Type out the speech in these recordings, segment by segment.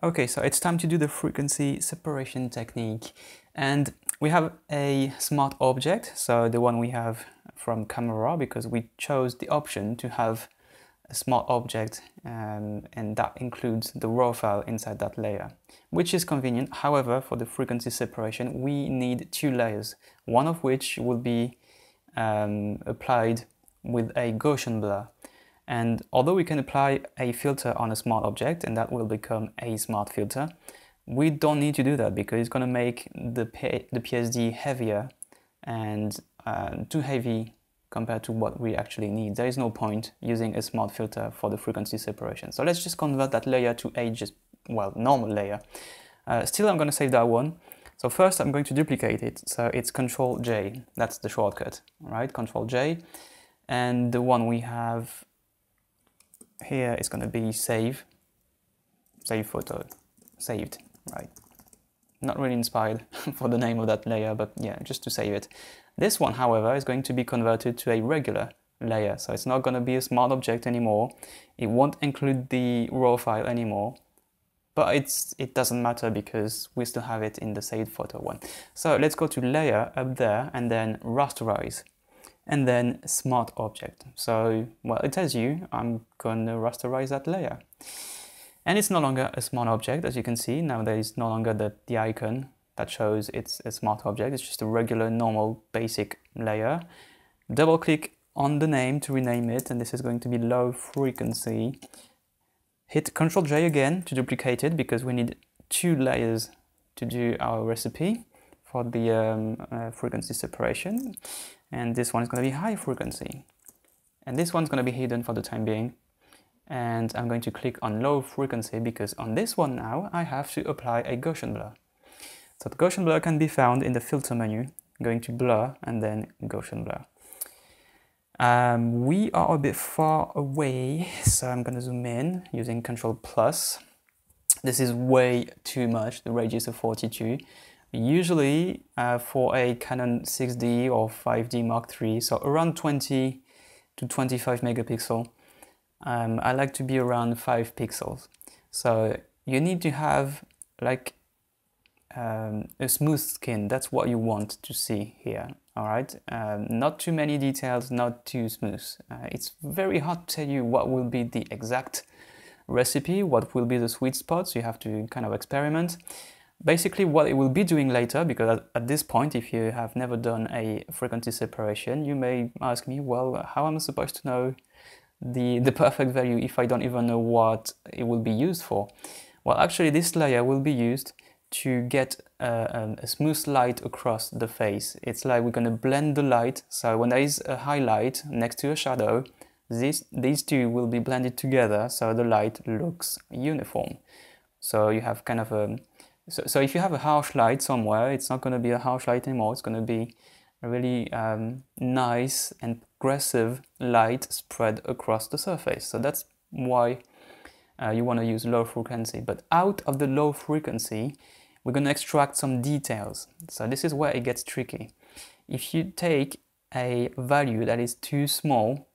Okay, so it's time to do the frequency separation technique. And we have a smart object, so the one we have from camera, because we chose the option to have a smart object, um, and that includes the raw file inside that layer, which is convenient. However, for the frequency separation, we need two layers, one of which will be um, applied with a Gaussian blur. And although we can apply a filter on a smart object and that will become a smart filter, we don't need to do that because it's going to make the, P the PSD heavier and uh, too heavy compared to what we actually need. There is no point using a smart filter for the frequency separation. So let's just convert that layer to a just, well, normal layer. Uh, still, I'm going to save that one. So first I'm going to duplicate it. So it's Control J, that's the shortcut, right? Control J. And the one we have here is going to be save, save photo, saved, right? Not really inspired for the name of that layer, but yeah, just to save it. This one, however, is going to be converted to a regular layer. So it's not going to be a smart object anymore. It won't include the raw file anymore. But it's it doesn't matter because we still have it in the saved photo one. So let's go to layer up there and then rasterize and then smart object. So, well, it tells you I'm going to rasterize that layer. And it's no longer a smart object, as you can see. Now there is no longer the, the icon that shows it's a smart object. It's just a regular, normal, basic layer. Double click on the name to rename it, and this is going to be low frequency. Hit Ctrl J again to duplicate it because we need two layers to do our recipe for the um, uh, frequency separation and this one is going to be high frequency and this one's going to be hidden for the time being and I'm going to click on low frequency because on this one now I have to apply a Gaussian blur. So the Gaussian blur can be found in the filter menu, going to blur and then Gaussian blur. Um, we are a bit far away, so I'm going to zoom in using Control plus. This is way too much, the radius of 42. Usually uh, for a Canon 6D or 5D Mark III, so around 20 to 25 megapixel, um, I like to be around 5 pixels. So you need to have like um, a smooth skin, that's what you want to see here, alright? Um, not too many details, not too smooth. Uh, it's very hard to tell you what will be the exact recipe, what will be the sweet spot, so you have to kind of experiment basically what it will be doing later, because at, this point, if you have never done a frequency separation, you may ask me, well, how am I supposed to know the, the perfect value if I don't even know what it will be used for? Well, actually, this layer will be used to get a, a smooth light across the face. It's like we're going to blend the light, so when there is a highlight next to a shadow, these, these two will be blended together so the light looks uniform. So you have kind of a so, so if you have a harsh light somewhere, it's not going to be a harsh light anymore. It's going to be a really um, nice and aggressive light spread across the surface. So that's why uh, you want to use low frequency. But out of the low frequency, we're going to extract some details. So this is where it gets tricky. If you take a value that is too small,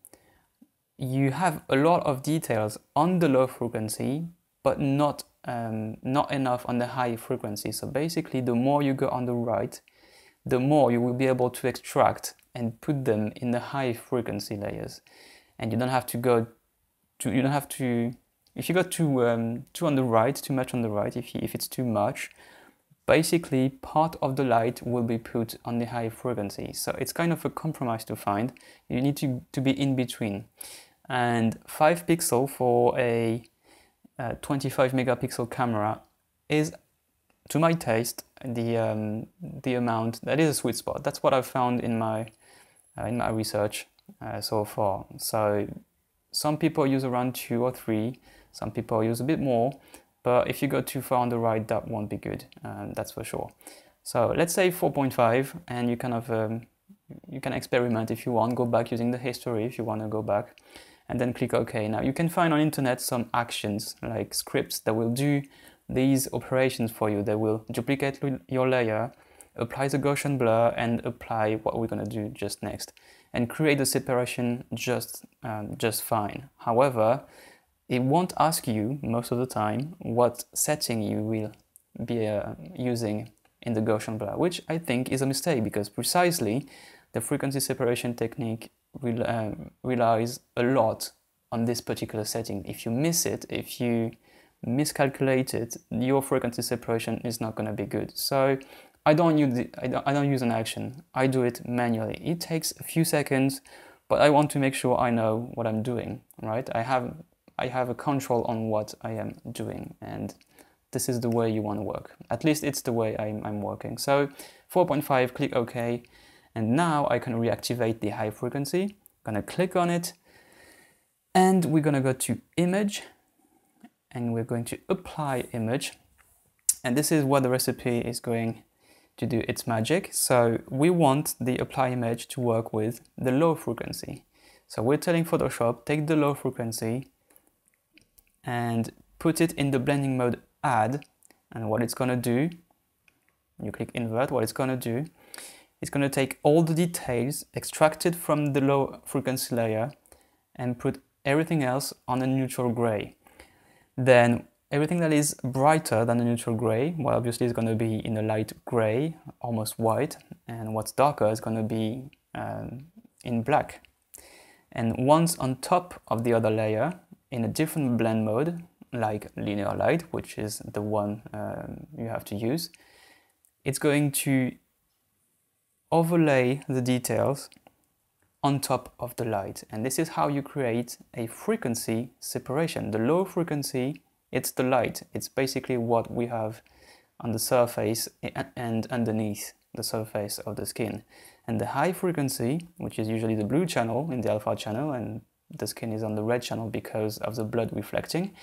you have a lot of details on the low frequency, but not um, not enough on the high frequency. So basically, the more you go on the right, the more you will be able to extract and put them in the high frequency layers. And you don't have to go to, you don't have to, if you go too, um, too on the right, too much on the right, if, you, if it's too much, basically part of the light will be put on the high frequency. So it's kind of a compromise to find. You need to, to be in between. And 5 pixel for a uh, 25 megapixel camera is, to my taste, the um, the amount that is a sweet spot. That's what I've found in my uh, in my research uh, so far. So some people use around two or three. Some people use a bit more. But if you go too far on the right, that won't be good. Um, that's for sure. So let's say 4.5, and you kind of um, you can experiment if you want. Go back using the history if you want to go back and then click OK. Now you can find on internet some actions like scripts that will do these operations for you. They will duplicate your layer, apply the Gaussian blur and apply what we're going to do just next and create the separation just, um, just fine. However, it won't ask you most of the time what setting you will be uh, using in the Gaussian blur, which I think is a mistake because precisely the frequency separation technique rel um, relies a lot on this particular setting. If you miss it, if you miscalculate it, your frequency separation is not going to be good. So I don't use the, I don't, I don't use an action. I do it manually. It takes a few seconds, but I want to make sure I know what I'm doing. Right? I have I have a control on what I am doing, and this is the way you want to work. At least it's the way I'm, I'm working. So 4.5, click OK, and now I can reactivate the high frequency. Gonna click on it, and we're gonna go to Image, and we're going to apply image. And this is what the recipe is going to do its magic. So we want the apply image to work with the low frequency. So we're telling Photoshop, take the low frequency and put it in the blending mode add. And what it's gonna do, you click invert, what it's gonna do, it's gonna take all the details extracted from the low frequency layer and put everything else on a neutral gray then everything that is brighter than the neutral gray, well, obviously is going to be in a light gray, almost white, and what's darker is going to be um, in black. And once on top of the other layer, in a different blend mode, like linear light, which is the one um, you have to use, it's going to overlay the details on top of the light. And this is how you create a frequency separation. The low frequency, it's the light. It's basically what we have on the surface and underneath the surface of the skin. And the high frequency, which is usually the blue channel in the alpha channel, and the skin is on the red channel because of the blood reflecting,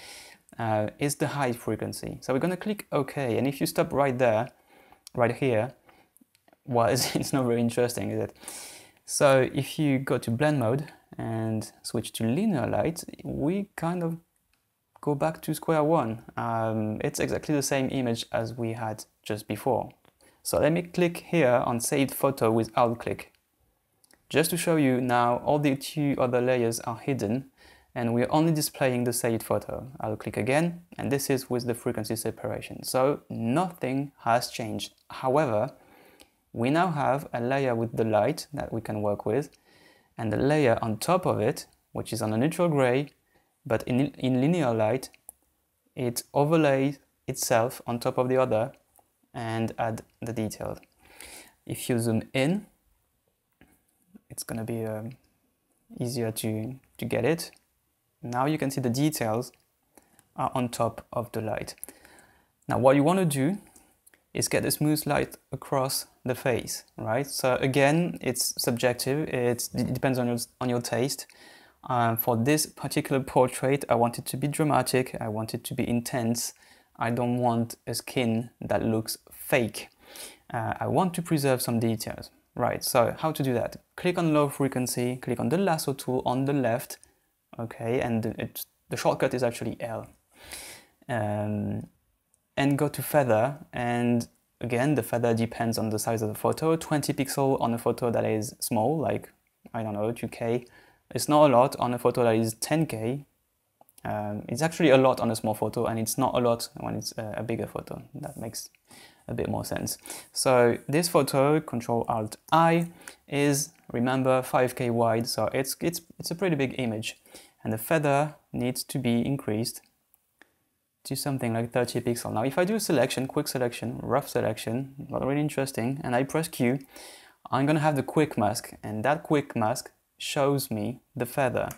uh, is the high frequency. So we're going to click OK. And if you stop right there, right here, it's, it's not very interesting, is it? So if you go to blend mode and switch to linear light, we kind of go back to square one. Um, it's exactly the same image as we had just before. So let me click here on saved photo without click. Just to show you now all the two other layers are hidden and we're only displaying the saved photo. I'll click again and this is with the frequency separation. So nothing has changed. However, we now have a layer with the light that we can work with and a layer on top of it which is on a neutral gray but in, in linear light it overlays itself on top of the other and add the detail. If you zoom in it's gonna be um, easier to, to get it. Now you can see the details are on top of the light. Now what you want to do is get a smooth light across the face, right? So again, it's subjective. It's, it depends on your, on your taste. Um, for this particular portrait, I want it to be dramatic. I want it to be intense. I don't want a skin that looks fake. Uh, I want to preserve some details. Right, so how to do that? Click on low frequency, click on the lasso tool on the left, okay, and it, the shortcut is actually L. Um, and go to feather. And again the feather depends on the size of the photo. 20 pixel on a photo that is small like I don't know 2k it's not a lot on a photo that is 10k um, it's actually a lot on a small photo and it's not a lot when it's a, a bigger photo. That makes a bit more sense. So this photo control alt I is remember 5k wide so it's it's it's a pretty big image. And the feather needs to be increased to something like 30 pixel. Now if I do a selection, quick selection, rough selection, not really interesting, and I press Q, I'm gonna have the quick mask, and that quick mask shows me the feather.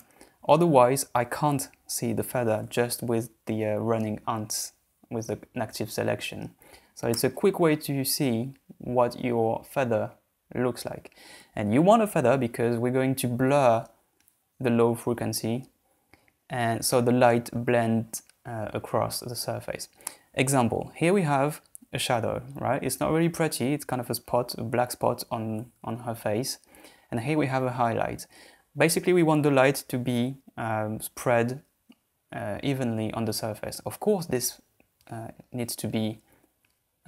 Otherwise, I can't see the feather just with the uh, running ants with the active selection. So it's a quick way to see what your feather looks like. And you want a feather because we're going to blur the low frequency and so the light blends uh, across the surface. Example, here we have a shadow, right? It's not really pretty, it's kind of a spot, a black spot on, on her face. And here we have a highlight. Basically, we want the light to be um, spread uh, evenly on the surface. Of course, this uh, needs to be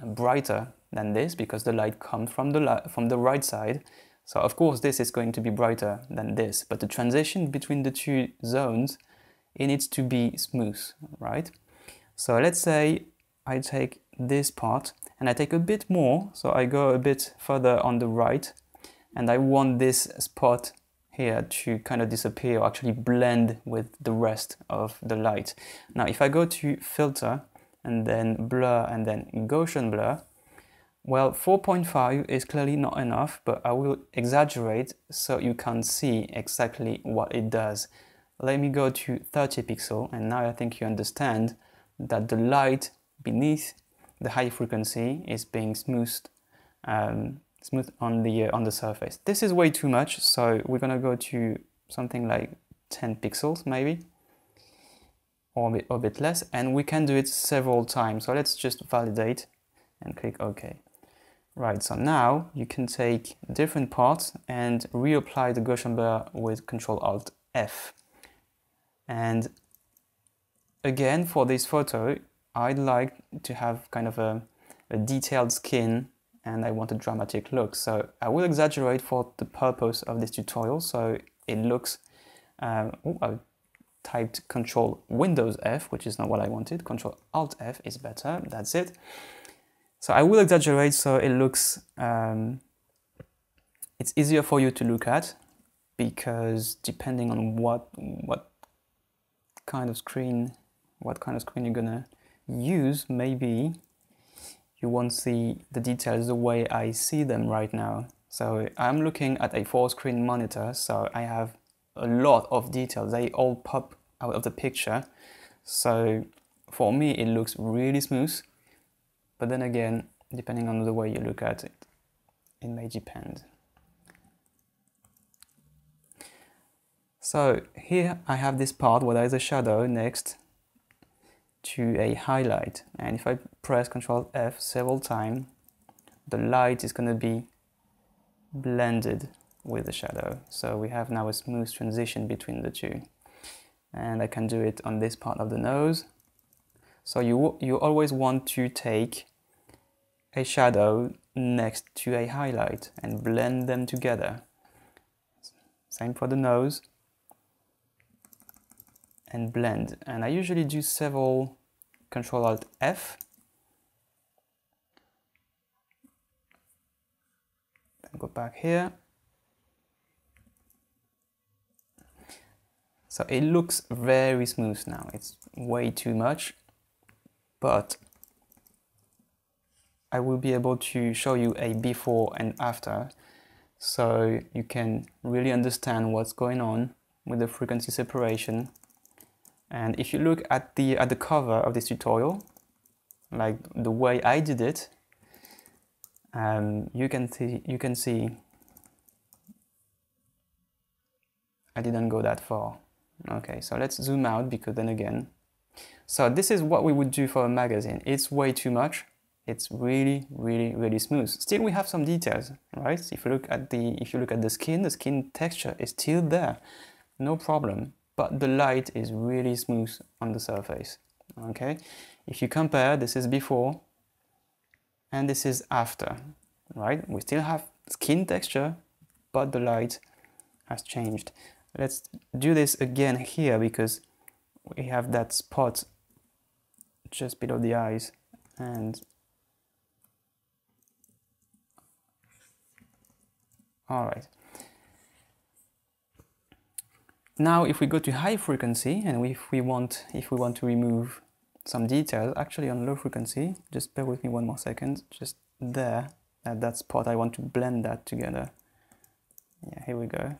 brighter than this because the light comes from the, from the right side. So of course, this is going to be brighter than this, but the transition between the two zones it needs to be smooth, right? So let's say I take this part and I take a bit more, so I go a bit further on the right and I want this spot here to kind of disappear or actually blend with the rest of the light. Now if I go to filter and then blur and then Gaussian blur, well 4.5 is clearly not enough but I will exaggerate so you can see exactly what it does. Let me go to 30 pixel and now I think you understand that the light beneath the high frequency is being smoothed um, smooth on the uh, on the surface. This is way too much, so we're gonna go to something like 10 pixels maybe, or a bit, a bit less, and we can do it several times. So let's just validate and click OK. Right, so now you can take different parts and reapply the Gaussian blur with Control Alt F. And again, for this photo, I'd like to have kind of a, a detailed skin and I want a dramatic look. So I will exaggerate for the purpose of this tutorial. So it looks, um, I typed Control Windows F, which is not what I wanted. Control Alt F is better. That's it. So I will exaggerate so it looks, um, it's easier for you to look at because depending on what what kind of screen, what kind of screen you're gonna use, maybe you won't see the details the way I see them right now. So I'm looking at a four screen monitor, so I have a lot of details. They all pop out of the picture. So for me, it looks really smooth. But then again, depending on the way you look at it, it may depend. So here I have this part where there is a shadow next to a highlight. And if I press Ctrl F several times the light is going to be blended with the shadow. So we have now a smooth transition between the two. And I can do it on this part of the nose. So you you always want to take a shadow next to a highlight and blend them together. Same for the nose and blend. And I usually do several Control Alt F. Then go back here. So it looks very smooth now. It's way too much, but I will be able to show you a before and after so you can really understand what's going on with the frequency separation and if you look at the, at the cover of this tutorial, like the way I did it, um, you can see you can see I didn't go that far. Okay, so let's zoom out because then again, so this is what we would do for a magazine. It's way too much. It's really, really, really smooth. Still, we have some details, right? If you look at the if you look at the skin, the skin texture is still there, no problem but the light is really smooth on the surface. Okay, if you compare, this is before and this is after, right? We still have skin texture, but the light has changed. Let's do this again here because we have that spot just below the eyes and all right now, if we go to high frequency and if we want, if we want to remove some details, actually on low frequency, just bear with me one more second, just there, at that spot, I want to blend that together. Yeah, here we go.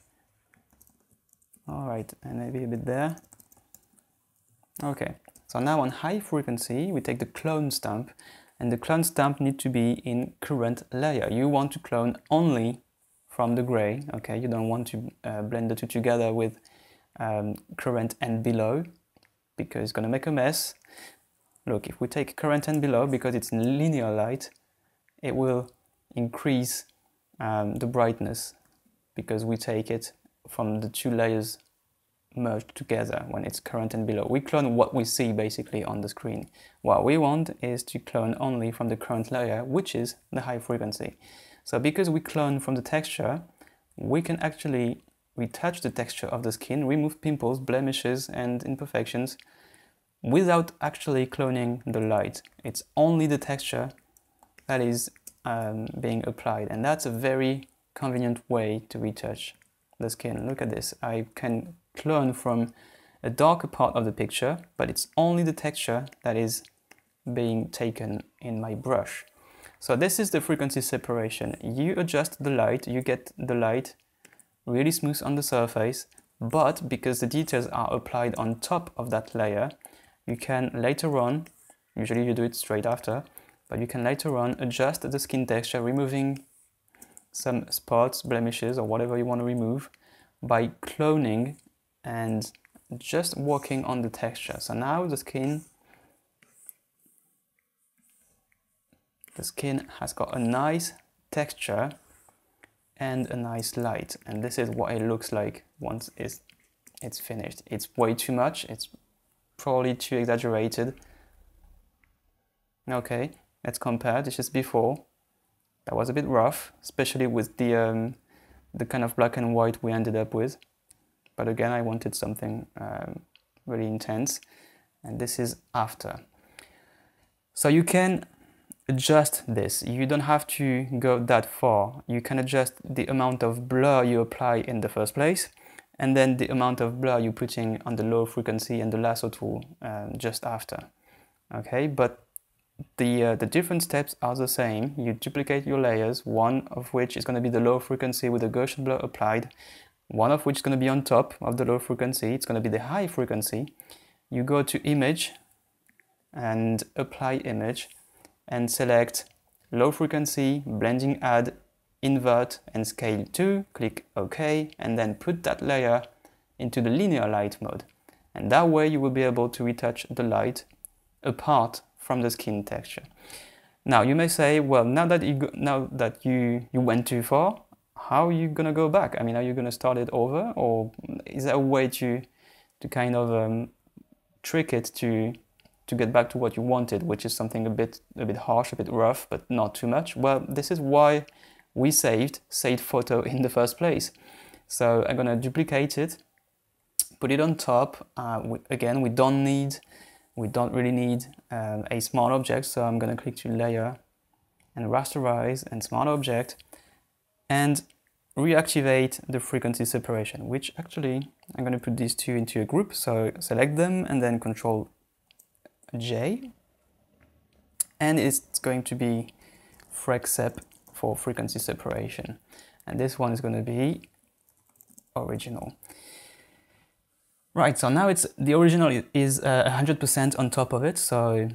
All right, and maybe a bit there. Okay, so now on high frequency, we take the clone stamp, and the clone stamp need to be in current layer. You want to clone only from the gray, okay? You don't want to uh, blend the two together with um, current and below because it's going to make a mess. Look, if we take current and below because it's linear light, it will increase um, the brightness because we take it from the two layers merged together when it's current and below. We clone what we see basically on the screen. What we want is to clone only from the current layer, which is the high frequency. So because we clone from the texture, we can actually retouch the texture of the skin, remove pimples, blemishes, and imperfections without actually cloning the light. It's only the texture that is um, being applied, and that's a very convenient way to retouch the skin. Look at this. I can clone from a darker part of the picture, but it's only the texture that is being taken in my brush. So this is the frequency separation. You adjust the light, you get the light really smooth on the surface, but because the details are applied on top of that layer, you can later on, usually you do it straight after, but you can later on adjust the skin texture, removing some spots, blemishes, or whatever you want to remove by cloning and just working on the texture. So now the skin the skin has got a nice texture and a nice light. And this is what it looks like once it's it's finished. It's way too much. It's probably too exaggerated. Okay let's compare. This is before. That was a bit rough especially with the um, the kind of black and white we ended up with. But again I wanted something um, really intense. And this is after. So you can adjust this. You don't have to go that far. You can adjust the amount of blur you apply in the first place and then the amount of blur you're putting on the low frequency and the lasso tool um, just after. Okay, but the, uh, the different steps are the same. You duplicate your layers, one of which is going to be the low frequency with the Gaussian blur applied, one of which is going to be on top of the low frequency, it's going to be the high frequency. You go to image and apply image and select low frequency, blending add, invert and scale to, click OK and then put that layer into the linear light mode. And that way you will be able to retouch the light apart from the skin texture. Now you may say, well, now that you now that you you went too far, how are you gonna go back? I mean, are you gonna start it over, or is there a way to to kind of um, trick it to to get back to what you wanted, which is something a bit a bit harsh, a bit rough, but not too much. Well, this is why we saved saved photo in the first place. So I'm gonna duplicate it, put it on top. Uh, we, again, we don't need we don't really need um, a smart object, so I'm gonna click to layer and rasterize and smart object and reactivate the frequency separation, which actually I'm to put these two into a group. So select them and then control J and it's going to be FreqSep for frequency separation and this one is going to be original. Right, so now it's the original is 100% uh, on top of it, so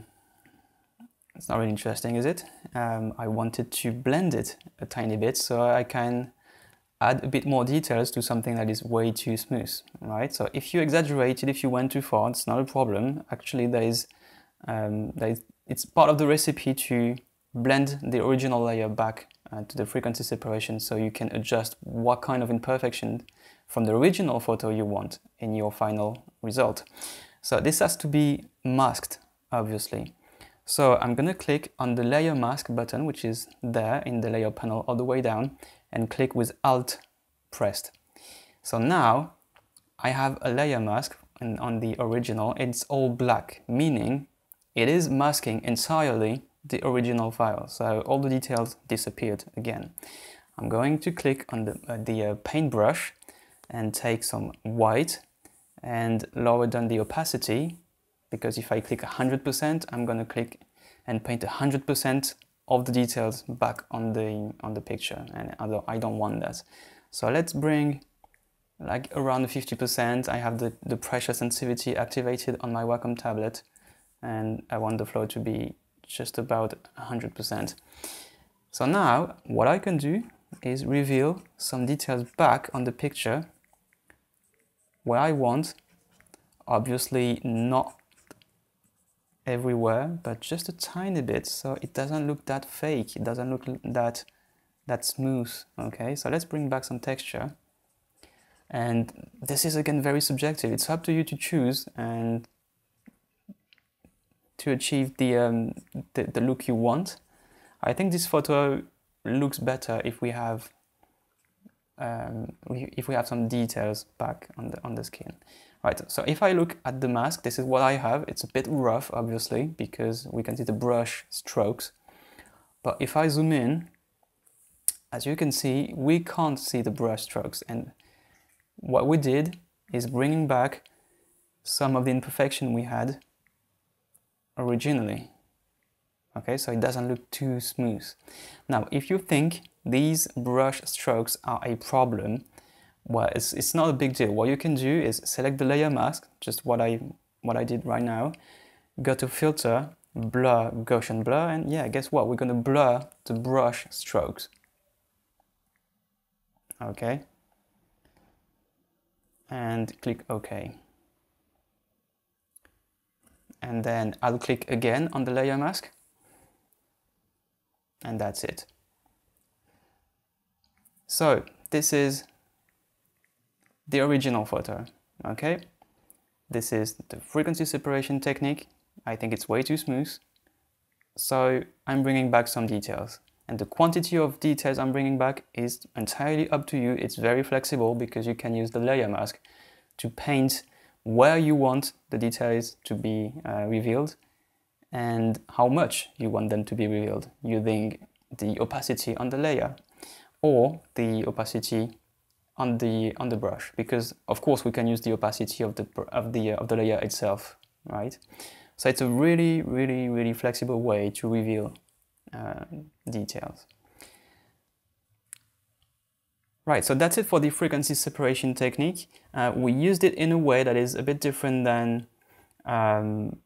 it's not really interesting, is it? Um, I wanted to blend it a tiny bit so I can add a bit more details to something that is way too smooth, right? So if you exaggerate it, if you went too far, it's not a problem. Actually, there is um, it's part of the recipe to blend the original layer back uh, to the frequency separation so you can adjust what kind of imperfection from the original photo you want in your final result. So this has to be masked, obviously. So I'm going to click on the layer mask button, which is there in the layer panel all the way down, and click with Alt pressed. So now I have a layer mask and on the original, it's all black, meaning it is masking entirely the original file, so all the details disappeared again. I'm going to click on the, uh, the uh, paintbrush and take some white and lower down the opacity because if I click 100% I'm going to click and paint 100% of the details back on the on the picture and I don't want that. So let's bring like around 50%. I have the, the pressure sensitivity activated on my Wacom tablet and I want the flow to be just about 100%. So now what I can do is reveal some details back on the picture where I want, obviously not everywhere, but just a tiny bit so it doesn't look that fake, it doesn't look that, that smooth, okay? So let's bring back some texture. And this is again very subjective, it's up to you to choose and to achieve the, um, the, the look you want. I think this photo looks better if we have um, if we have some details back on the on the skin. Right, so if I look at the mask, this is what I have. It's a bit rough, obviously, because we can see the brush strokes. But if I zoom in, as you can see, we can't see the brush strokes. And what we did is bringing back some of the imperfection we had originally. Okay, so it doesn't look too smooth. Now, if you think these brush strokes are a problem, well, it's, it's not a big deal. What you can do is select the layer mask, just what I, what I did right now, go to filter, blur, Gaussian blur, and yeah, guess what? We're gonna blur the brush strokes. Okay. And click OK. And then I'll click again on the layer mask. And that's it. So this is the original photo, okay? This is the frequency separation technique. I think it's way too smooth. So I'm bringing back some details. And the quantity of details I'm bringing back is entirely up to you. It's very flexible because you can use the layer mask to paint where you want the details to be uh, revealed and how much you want them to be revealed using the opacity on the layer or the opacity on the on the brush. Because of course we can use the opacity of the of the of the layer itself right? So it's a really really really flexible way to reveal uh, details right so that's it for the frequency separation technique uh, we used it in a way that is a bit different than um,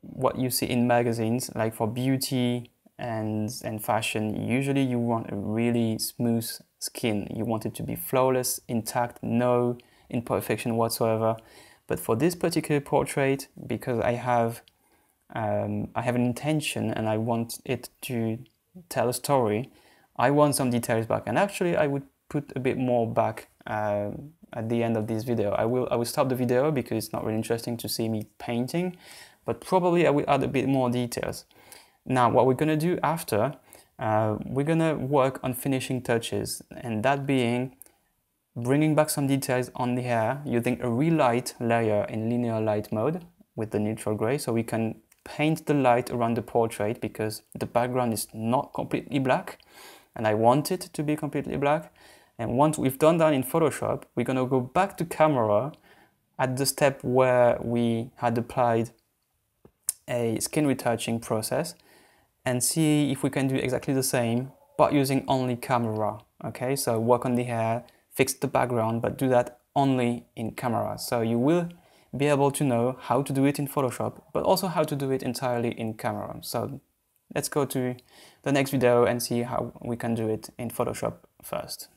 what you see in magazines like for beauty and and fashion usually you want a really smooth skin. You want it to be flawless, intact, no imperfection whatsoever. But for this particular portrait, because I have um, I have an intention and I want it to tell a story, I want some details back. And actually, I would put a bit more back uh, at the end of this video. I will I will stop the video because it's not really interesting to see me painting, but probably I will add a bit more details. Now, what we're gonna do after uh, we're gonna work on finishing touches and that being bringing back some details on the hair using a relight layer in linear light mode with the neutral gray so we can paint the light around the portrait because the background is not completely black and I want it to be completely black and once we've done that in Photoshop we're gonna go back to camera at the step where we had applied a skin retouching process and see if we can do exactly the same but using only camera okay? So work on the hair fix the background but do that only in camera. So you will be able to know how to do it in Photoshop but also how to do it entirely in camera. So let's go to the next video and see how we can do it in Photoshop first